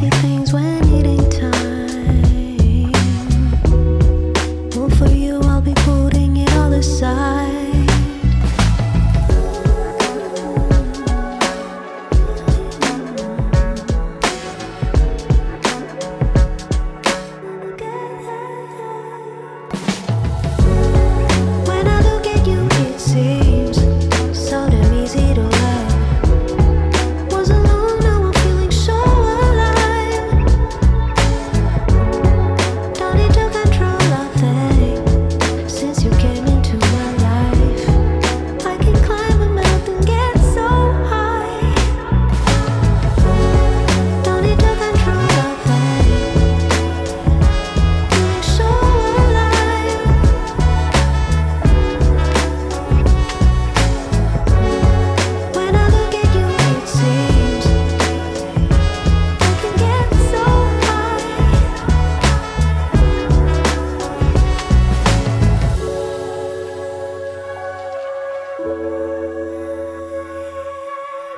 crazy thing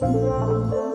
Música